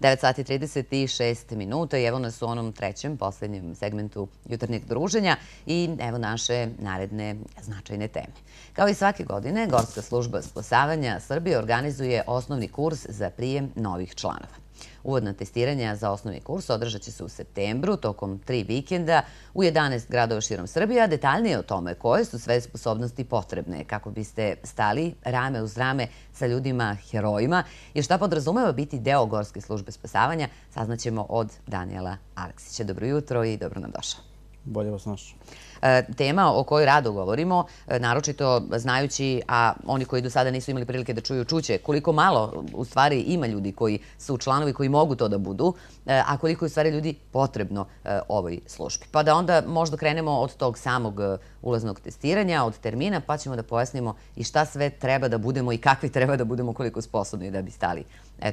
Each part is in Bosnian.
9 sati 36 minuta i evo nas u onom trećem, posljednjem segmentu jutarnjeg druženja i evo naše naredne značajne teme. Kao i svake godine, Gorska služba spasavanja Srbije organizuje osnovni kurs za prijem novih članova. Uvodna testiranja za osnovni kurs održat će se u septembru tokom tri vikenda u 11 gradova širom Srbije, a detaljnije o tome koje su sve sposobnosti potrebne kako biste stali rame uz rame sa ljudima herojima i šta podrazumeva biti deo Gorske službe spasavanja, saznaćemo od Daniela Aleksića. Dobro jutro i dobro nam došao. Bolje vas našao. E, tema o kojoj rado govorimo, e, naročito znajući, a oni koji do sada nisu imali prilike da čuju čuće, koliko malo u stvari ima ljudi koji su članovi koji mogu to da budu, e, a koliko je u stvari ljudi potrebno ovoj službi. Pa da onda možda krenemo od tog samog ulaznog testiranja, od termina, pa ćemo da pojasnimo i šta sve treba da budemo i kakvi treba da budemo koliko sposobni da bi stali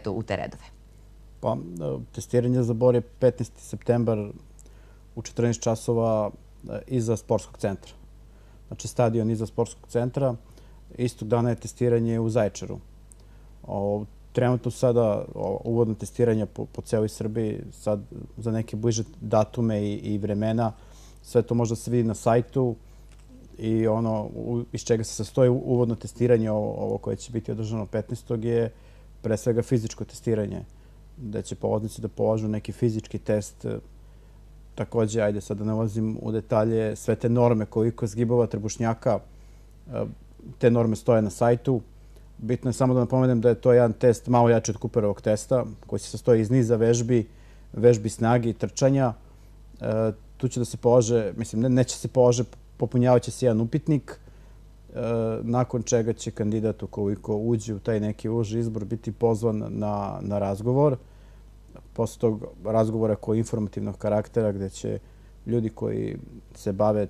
u te redove. Pa, testiranje za bor je 15. septembar u 14 časova e, iza sportskog centra. Znači, stadion iza sportskog centra. Istog dana je testiranje u Zaječaru. Trenutno sada uvodno testiranje po celoj Srbiji, sad za neke bliže datume i i vremena, sve to možda se vidi na sajtu i ono iz čega se sastoji uvodno testiranje, ovo koje će biti održano 15. je pre svega fizičko testiranje, da će povodnici da polažu neki fizički test takođe, ajde sad da ne ulazim u detalje, sve te norme koliko zgibova trebušnjaka, e, te norme stoje na sajtu. Bitno je samo da napomenem da je to jedan test malo jači od Cooperovog testa, koji se sastoji iz niza vežbi, vežbi snage i trčanja. E, tu će da se polože, mislim, ne, neće se polože, popunjavaće se jedan upitnik, e, nakon čega će kandidat ukoliko uđe u taj neki uži izbor biti pozvan na, na razgovor posle tog razgovora koji je informativnog karaktera gde će ljudi koji se bave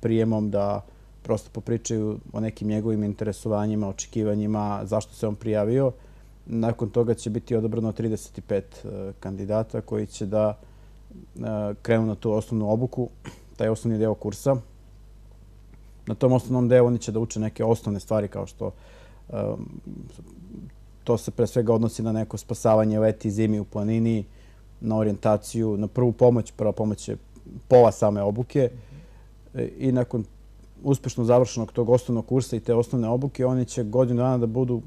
prijemom da prosto popričaju o nekim njegovim interesovanjima, očekivanjima, zašto se on prijavio. Nakon toga će biti odobrano 35 e, kandidata koji će da e, krenu na tu osnovnu obuku, taj osnovni deo kursa. Na tom osnovnom delu oni će da uče neke osnovne stvari kao što e, to se pre svega odnosi na neko spasavanje leti zimi u planini, na orijentaciju, na prvu pomoć, prva pomoć je pola same obuke. I nakon uspešno završenog tog osnovnog kursa i te osnovne obuke, oni će godinu dana da budu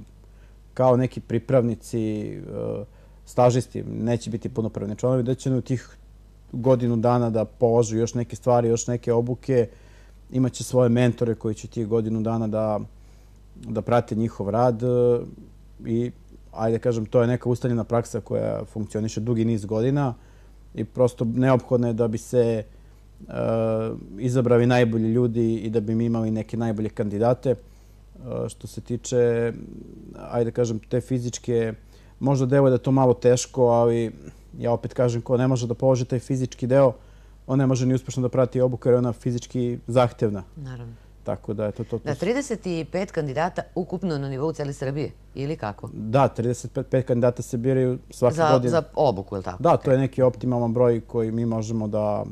kao neki pripravnici, eh, stažisti, neće biti punopravni članovi, da će u tih godinu dana da položu još neke stvari, još neke obuke, imaće svoje mentore koji će tih godinu dana da, da prate njihov rad i ajde kažem, to je neka ustaljena praksa koja funkcioniše dugi niz godina i prosto neophodno je da bi se uh, izabrali najbolji ljudi i da bi mi imali neke najbolje kandidate. E, što se tiče, ajde kažem, te fizičke, možda deo je da je to malo teško, ali ja opet kažem, ko ne može da položi taj fizički deo, on ne može ni uspešno da prati obuku jer je ona fizički zahtevna. Naravno. Tako da je to to. Da, 35 kandidata ukupno na nivou cijeli Srbije ili kako? Da, 35 kandidata se biraju svake godine. Za obuku, ili tako? Da, to je neki optimalan broj koji mi možemo da...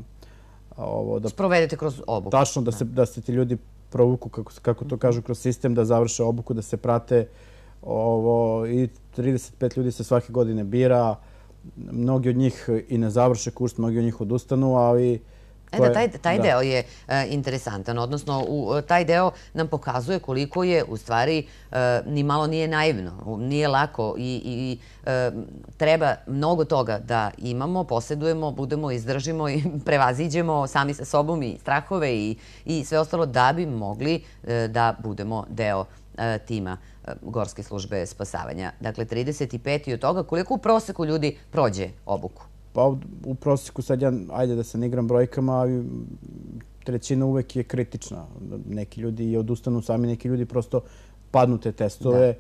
Sprovedete kroz obuku. Tačno, da se ti ljudi provuku, kako to kažu, kroz sistem, da završe obuku, da se prate. I 35 ljudi se svake godine bira. Mnogi od njih i ne završe kurs, mnogi od njih odustanu, ali... E da, taj, taj deo je e, interesantan, odnosno u, e, taj deo nam pokazuje koliko je u stvari e, ni malo nije naivno, nije lako i, i treba mnogo toga da imamo, posjedujemo, budemo, izdržimo i prevaziđemo sami sa sobom i strahove i, i sve ostalo da bi mogli da budemo deo tima Gorske službe spasavanja. Dakle, 35 i od toga koliko u proseku ljudi prođe obuku? Pa u prosjeku sad ja, ajde da se ne igram brojkama, trećina uvek je kritična. Neki ljudi i odustanu sami, neki ljudi prosto padnu te testove.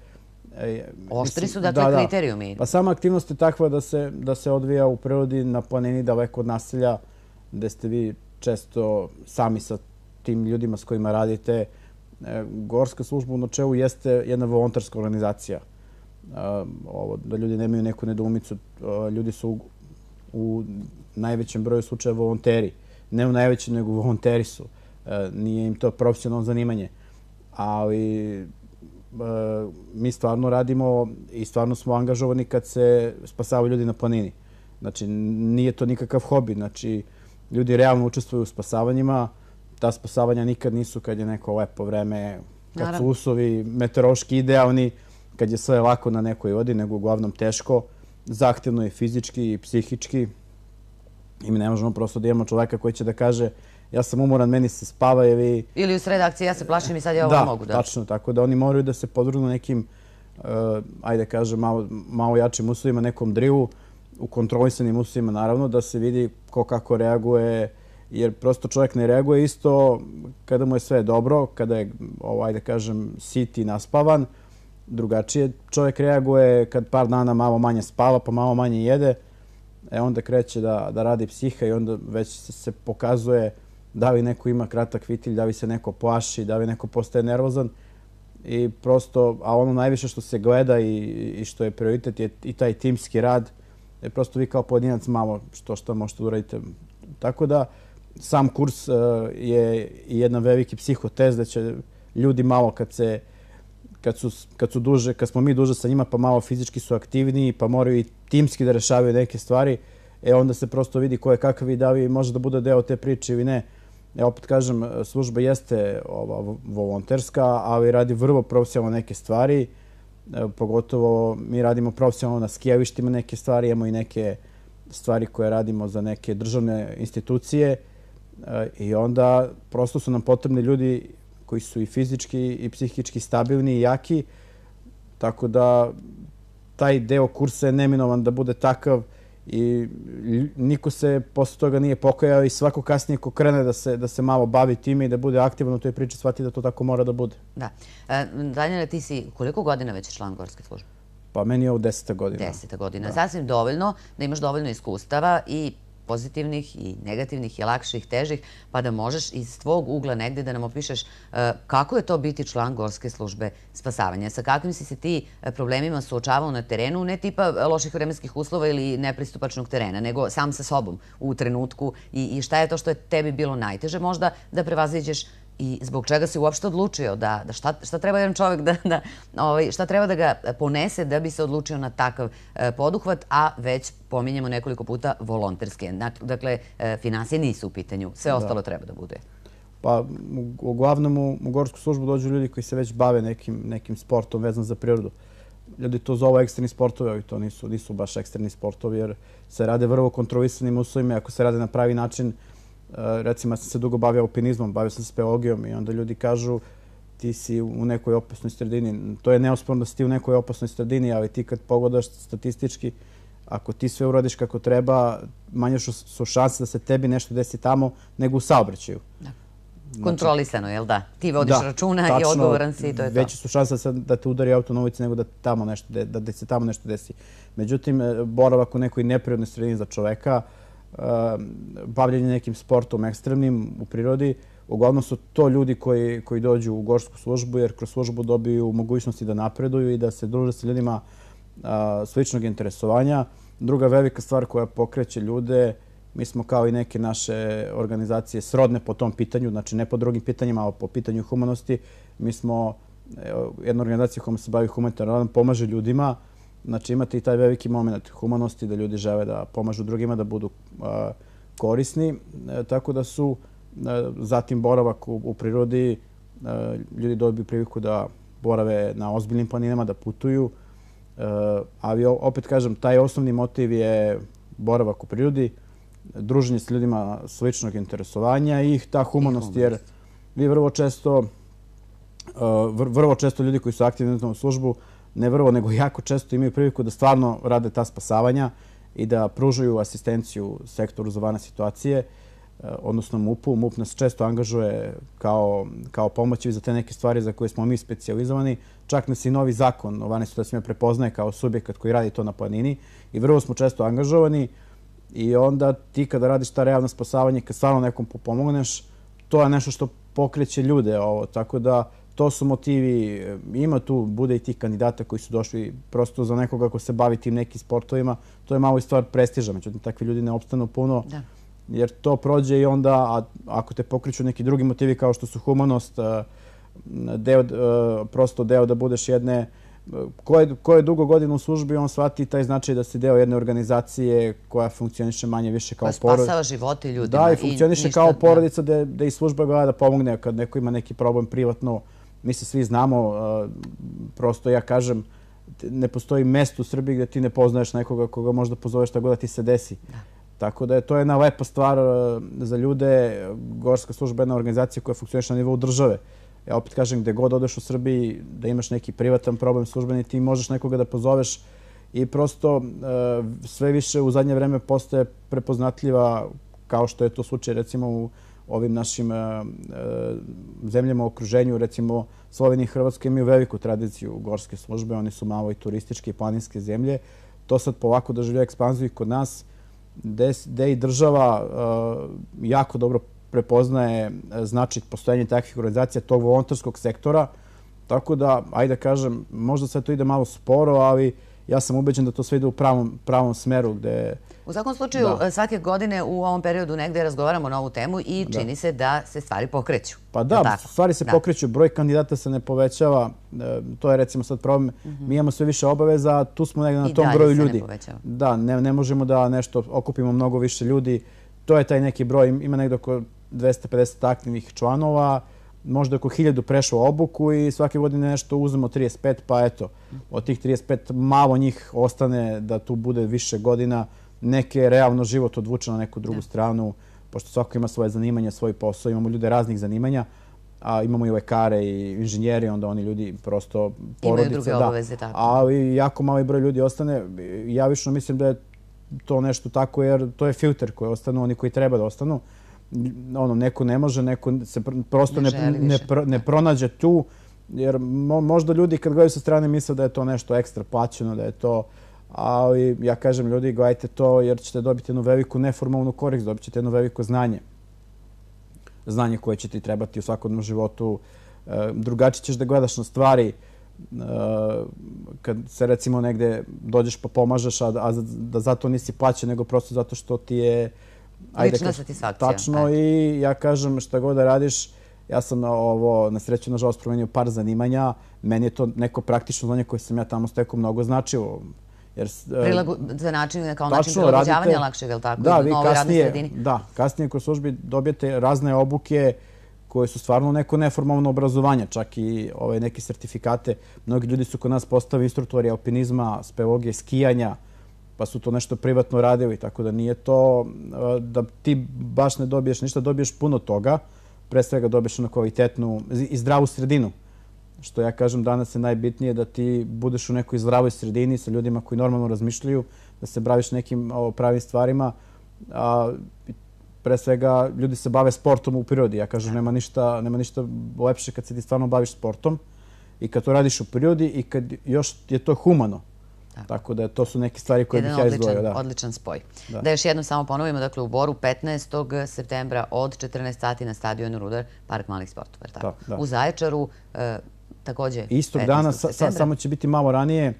E, Oštri su dakle kriterijumi. Pa sama aktivnost je takva da se, da se odvija u prirodi na planini daleko od naselja, gde ste vi često sami sa tim ljudima s kojima radite. E, Gorska služba u načelu jeste jedna volontarska organizacija. Ovo, da ljudi nemaju neku nedoumicu. Ljudi su u najvećem broju slučaja volonteri. Ne u najvećem, nego volonteri su. E, nije im to profesionalno zanimanje. Ali mi stvarno radimo i stvarno smo angažovani kad se spasavaju ljudi na planini. Znači, nije to nikakav hobi. Znači, ljudi realno učestvuju u spasavanjima. Ta spasavanja nikad nisu kad je neko lepo vreme, kad su uslovi meteorološki idealni, kad je sve lako na nekoj vodi, nego uglavnom teško, zahtevno je fizički i psihički. I mi ne možemo prosto da imamo čoveka koji će da kaže ja sam umoran, meni se spava je vi... Ili u sred akcije ja se plašim i sad ja ovo mogu. Da, tačno, tako da oni moraju da se podvrgnu nekim, uh, ajde kažem, malo, malo jačim uslovima, nekom drivu, u kontrolisanim uslovima naravno, da se vidi ko kako reaguje, jer prosto čovjek ne reaguje isto kada mu je sve dobro, kada je, ajde kažem, sit i naspavan, drugačije čovjek reaguje kad par dana malo manje spava, pa malo manje jede, e onda kreće da, da radi psiha i onda već se, se pokazuje da li neko ima kratak vitilj, da li se neko plaši, da li neko postaje nervozan. I prosto, a ono najviše što se gleda i, i što je prioritet je i taj timski rad. Je prosto vi kao pojedinac malo što što možete uraditi. Tako da, sam kurs uh, je jedan veliki psihotest da će ljudi malo kad se kad su, kad su duže, kad smo mi duže sa njima, pa malo fizički su aktivniji, pa moraju i timski da rešavaju neke stvari, e onda se prosto vidi ko je kakav i da li može da bude deo te priče ili ne. E, opet kažem, služba jeste ova volonterska, ali radi vrlo profesionalno neke stvari. E, pogotovo mi radimo profesionalno na skijavištima neke stvari, imamo i neke stvari koje radimo za neke državne institucije. E, I onda prosto su nam potrebni ljudi koji su i fizički i psihički stabilni i jaki. Tako da taj deo kursa je neminovan da bude takav i niko se posle toga nije pokajao i svako kasnije ko krene da se, da se malo bavi time i da bude aktivan u toj priči, shvati da to tako mora da bude. Da. E, Danjele, ti si koliko godina već član Gorske službe? Pa meni je ovo deseta godina. Deseta godina. Sasvim dovoljno da imaš dovoljno iskustava i pozitivnih i negativnih i lakših, težih, pa da možeš iz tvog ugla negde da nam opišeš e, kako je to biti član Gorske službe spasavanja. Sa kakvim si se ti e, problemima suočavao na terenu, ne tipa e, loših vremenskih uslova ili nepristupačnog terena, nego sam sa sobom u trenutku i šta je to što je tebi bilo najteže možda da prevaziđeš i zbog čega si uopšte odlučio da, da šta, šta treba jedan čovjek da, da ovaj, šta treba da ga ponese da bi se odlučio na takav e, poduhvat, a već pominjemo nekoliko puta volonterske. Dakle, e, financije nisu u pitanju, sve ostalo treba da bude. Pa, uglavnom u, u Gorsku službu dođu ljudi koji se već bave nekim, nekim sportom vezan za prirodu. Ljudi to zovu eksterni sportovi, ali to nisu, nisu baš eksterni sportovi, jer se rade vrlo kontrolisanim uslovima. Ako se rade na pravi način, recimo, ja sam se dugo bavio alpinizmom, bavio sam se speologijom i onda ljudi kažu ti si u nekoj opasnoj sredini. To je neosporno da si ti u nekoj opasnoj sredini, ali ti kad pogledaš statistički, ako ti sve uradiš kako treba, manje su šanse da se tebi nešto desi tamo nego u saobraćaju. Da. Znači, Kontrolisano, jel da? Ti vodiš računa i odgovoran si i to je to. Veće su šanse da te udari auto na ulici nego da, tamo nešto, da se tamo nešto desi. Međutim, eh, boravak u nekoj neprirodnoj sredini za čoveka, Um, bavljenje nekim sportom ekstremnim u prirodi. Uglavnom su to ljudi koji, koji dođu u gorsku službu jer kroz službu dobiju mogućnosti da napreduju i da se druže sa ljudima sličnog interesovanja. Druga velika stvar koja pokreće ljude, mi smo kao i neke naše organizacije srodne po tom pitanju, znači ne po drugim pitanjima, ali po pitanju humanosti. Mi smo jedna organizacija koja se bavi humanitarnom radom, pomaže ljudima, Znači imate i taj veliki moment humanosti da ljudi žele da pomažu drugima da budu korisni. E, tako da su e, zatim boravak u prirodi, e, ljudi dobiju priliku da borave na ozbiljnim planinama, da putuju. Ali opet kažem, taj osnovni motiv je boravak u prirodi, druženje s ljudima sličnog interesovanja i ta humanost, jer vi vrlo često, vrlo često ljudi koji su aktivni u službu, ne vrlo, nego jako često imaju priliku da stvarno rade ta spasavanja i da pružaju asistenciju sektoru za vane situacije, eh, odnosno MUP-u. MUP nas često angažuje kao, kao pomoći za te neke stvari za koje smo mi specializovani. Čak nas i novi zakon o vane situacijama prepoznaje kao subjekat koji radi to na planini i vrlo smo često angažovani i onda ti kada radiš ta realna spasavanja, kad stvarno nekom pomogneš, to je nešto što pokreće ljude ovo, tako da to su motivi. Ima tu, bude i tih kandidata koji su došli prosto za nekoga ko se bavi tim nekim sportovima. To je malo i stvar prestiža, međutim, takvi ljudi ne opstanu puno. Jer to prođe i onda, ako te pokriču neki drugi motivi kao što su humanost, deo, e, prosto deo da budeš jedne, ko je, ko je dugo godina u službi, on shvati taj značaj da si deo jedne organizacije koja funkcioniše manje više kao porodica. Koja spasava živote ljudima. Da, i funkcioniše kao porodica da, da i služba gleda da pomogne kad neko ima neki problem privatno. Mi se svi znamo, prosto ja kažem, ne postoji mesto u Srbiji gdje ti ne poznaješ nekoga koga možda pozoveš tako da ti se desi. Tako da je to jedna lepa stvar za ljude. Gorska služba je jedna organizacija koja funkcioniše na nivou države ja opet kažem, gde god odeš u Srbiji, da imaš neki privatan problem službeni, ti možeš nekoga da pozoveš i prosto sve više u zadnje vreme postaje prepoznatljiva, kao što je to slučaj recimo u ovim našim e, e, zemljama u okruženju, recimo Slovenija i Hrvatska imaju veliku tradiciju gorske službe, oni su malo i turističke i planinske zemlje. To sad polako doživlja ekspanziju i kod nas, gde i država e, jako dobro prepoznaje značit postojanje takvih organizacija tog volontarskog sektora. Tako da, ajde da kažem, možda sve to ide malo sporo, ali ja sam ubeđen da to sve ide u pravom, pravom smeru gde... U svakom slučaju, da. svake godine u ovom periodu negde razgovaramo na ovu temu i čini se da se stvari pokreću. Pa da, da stvari se da. pokreću, broj kandidata se ne povećava, e, to je recimo sad problem, mm -hmm. mi imamo sve više obaveza, tu smo negde na I tom broju ljudi. Da, ne, ne možemo da nešto okupimo mnogo više ljudi, to je taj neki broj, ima negde oko 250 aktivnih članova, možda oko 1000 prešlo obuku i svake godine nešto uzmemo 35, pa eto, od tih 35 malo njih ostane da tu bude više godina, neke realno život odvuče na neku drugu stranu, pošto svako ima svoje zanimanje, svoj posao, imamo ljude raznih zanimanja, a imamo i lekare i inženjeri, onda oni ljudi prosto porodice. Imaju druge obaveze, tako. Ali jako mali broj ljudi ostane. Ja više mislim da je to nešto tako, jer to je filter koji ostanu, oni koji treba da ostanu ono, neko ne može, neko se prosto ne, ne, ne, pronađe tu, jer možda ljudi kad gledaju sa strane misle da je to nešto ekstra plaćeno, da je to, ali ja kažem ljudi, gledajte to jer ćete dobiti jednu veliku neformalnu korist, dobit ćete jedno veliko znanje. Znanje koje će ti trebati u svakodnom životu. E, drugačije ćeš da gledaš na stvari, e, kad se recimo negde dođeš pa pomažeš, a, a da zato nisi plaćen, nego prosto zato što ti je Lična satisfakcija. Tačno i ja kažem šta god da radiš, ja sam na ovo, na sreću, nažalost, promenio par zanimanja. Meni je to neko praktično znanje koje sam ja tamo stekao mnogo značilo. Jer, za način, kao način prilagođavanja lakšeg, je li tako? Da, vi kasnije, da, kasnije kroz službi dobijete razne obuke koje su stvarno neko neformalno obrazovanje, čak i ove neke sertifikate. Mnogi ljudi su kod nas postavili instruktori alpinizma, spevogije, skijanja, pa su to nešto privatno radili, tako da nije to da ti baš ne dobiješ ništa, dobiješ puno toga, pre svega dobiješ na kvalitetnu i zdravu sredinu. Što ja kažem danas je najbitnije da ti budeš u nekoj zdravoj sredini sa ljudima koji normalno razmišljaju, da se braviš nekim pravim stvarima. A, pre svega ljudi se bave sportom u prirodi. Ja kažem nema ništa, nema ništa lepše kad se ti stvarno baviš sportom i kad to radiš u prirodi i kad još je to humano. Tako da to su neke stvari koje bih ja izdvojio. Jedan odličan spoj. Da još jednom samo ponovimo, dakle u Boru 15. septembra od 14 sati na stadionu Rudar, Park malih sportova. U Zaječaru e, također 15. Istog dana, samo će biti malo ranije.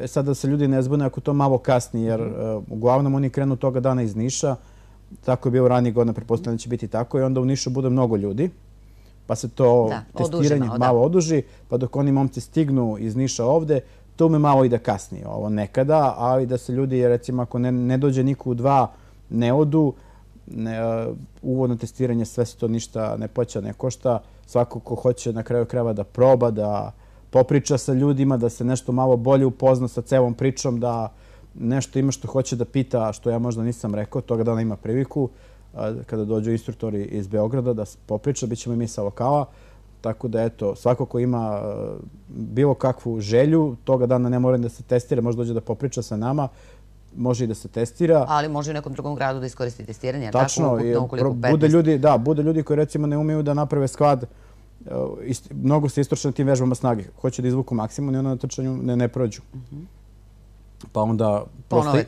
E, Sada da se ljudi ne zbune ako to malo kasni, jer mhm. e, uglavnom oni krenu toga dana iz Niša. Tako je bio ranije godina, prepostavljeno će biti tako. I onda u Nišu bude mnogo ljudi pa se to testiranje malo oduži, pa dok oni momci stignu iz Niša ovde, to me malo i da kasnije ovo nekada, ali da se ljudi, recimo, ako ne, ne dođe niko u dva, ne odu, ne, uh, uvodno testiranje, sve se to ništa ne poća, ne košta. Svako ko hoće na kraju kreva da proba, da popriča sa ljudima, da se nešto malo bolje upozna sa celom pričom, da nešto ima što hoće da pita, što ja možda nisam rekao, toga dana ima priviku, uh, kada dođu instruktori iz Beograda da popriča, bit ćemo i mi sa lokala. Tako da, eto, svako ko ima e, bilo kakvu želju, toga dana ne mora da se testira, može dođe da popriča sa nama, može i da se testira. Ali može u nekom drugom gradu da iskoristi testiranje, Tačno, bude ljudi, da, bude ljudi koji recimo ne umiju da naprave sklad, e, mnogo se istroče na tim vežbama snage, hoće da izvuku maksimum i onda na trčanju ne, ne prođu. Mhm. Pa onda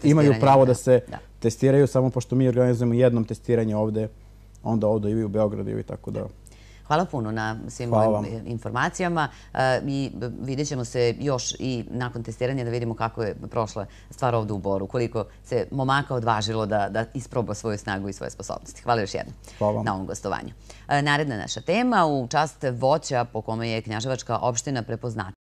imaju pravo da se testiraju, samo pošto mi organizujemo jednom testiranje ovde, onda ovde i u Beogradu i tako da... Hvala puno na svim ovim informacijama e, i vidjet ćemo se još i nakon testiranja da vidimo kako je prošla stvar ovdje u Boru, koliko se momaka odvažilo da isproba svoju snagu i svoje sposobnosti. Hvala još jednom na ovom gostovanju. E, naredna naša tema u čast voća po kome je Knjaževačka opština prepoznata.